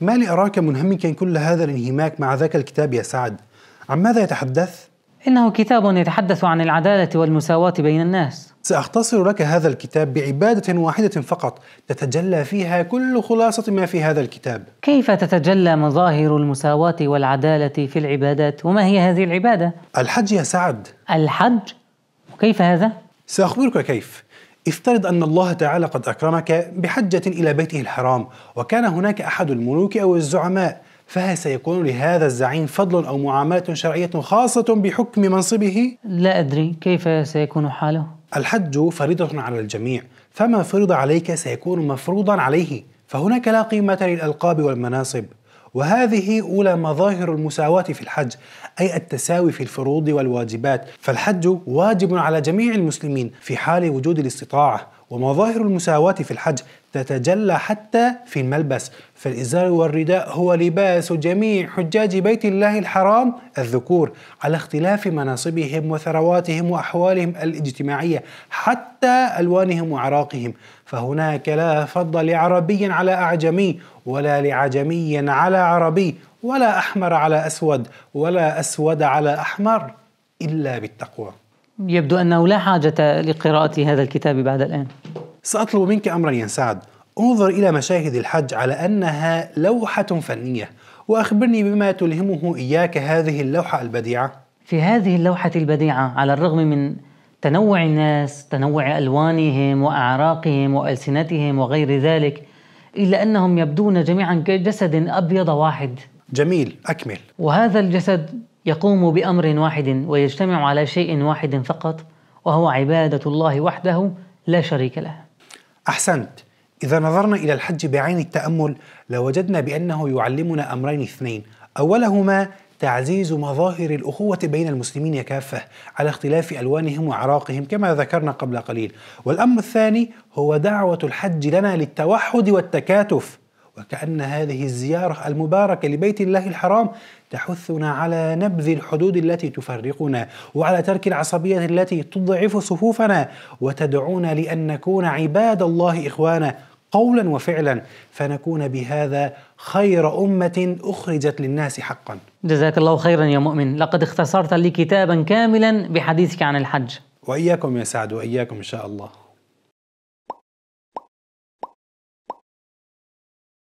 ما لي أراك منهمكا كل هذا الانهماك مع ذاك الكتاب يا سعد عن ماذا يتحدث؟ إنه كتاب يتحدث عن العدالة والمساواة بين الناس سأختصر لك هذا الكتاب بعبادة واحدة فقط تتجلى فيها كل خلاصة ما في هذا الكتاب كيف تتجلى مظاهر المساواة والعدالة في العبادات وما هي هذه العبادة؟ الحج يا سعد الحج؟ وكيف هذا؟ سأخبرك كيف افترض أن الله تعالى قد أكرمك بحجة إلى بيته الحرام وكان هناك أحد الملوك أو الزعماء فهل سيكون لهذا الزعيم فضل أو معاملة شرعية خاصة بحكم منصبه؟ لا أدري كيف سيكون حاله؟ الحج فريضة على الجميع فما فرض عليك سيكون مفروضا عليه فهناك لا قيمة للألقاب والمناصب وهذه أولى مظاهر المساواة في الحج أي التساوي في الفروض والواجبات. فالحج واجب على جميع المسلمين في حال وجود الاستطاعة ومظاهر المساواة في الحج تتجلى حتى في الملبس. فالإزار والرداء هو لباس جميع حجاج بيت الله الحرام الذكور على اختلاف مناصبهم وثرواتهم وأحوالهم الاجتماعية حتى ألوانهم وعراقهم فهناك لا فضل لعربي على أعجمي ولا لعجمي على عربي ولا أحمر على أسود ولا أسود على أحمر إلا بالتقوى. يبدو أنه لا حاجة لقراءة هذا الكتاب بعد الآن. سأطلب منك أمرا يا سعد انظر إلى مشاهد الحج على أنها لوحة فنية وأخبرني بما تلهمه إياك هذه اللوحة البديعة. في هذه اللوحة البديعة على الرغم من تنوع الناس تنوع ألوانهم وأعراقهم وألسنتهم وغير ذلك إلا أنهم يبدون جميعا كجسد أبيض واحد. جميل أكمل. وهذا الجسد يقوم بأمر واحد ويجتمع على شيء واحد فقط وهو عبادة الله وحده لا شريك له. أحسنت. إذا نظرنا إلى الحج بعين التأمل لوجدنا بأنه يعلمنا أمرين اثنين. أولهما تعزيز مظاهر الأخوة بين المسلمين كافة على اختلاف ألوانهم وأعراقهم كما ذكرنا قبل قليل. والأمر الثاني هو دعوة الحج لنا للتوحد والتكاتف. وكأن هذه الزيارة المباركة لبيت الله الحرام تحثنا على نبذ الحدود التي تفرقنا وعلى ترك العصبية التي تضعف صفوفنا وتدعونا لأن نكون عباد الله إخوانا قولا وفعلا فنكون بهذا خير أمة أخرجت للناس حقا. جزاك الله خيرا يا مؤمن. لقد اختصرت لي كتابا كاملا بحديثك عن الحج. وإياكم يا سعد وإياكم إن شاء الله.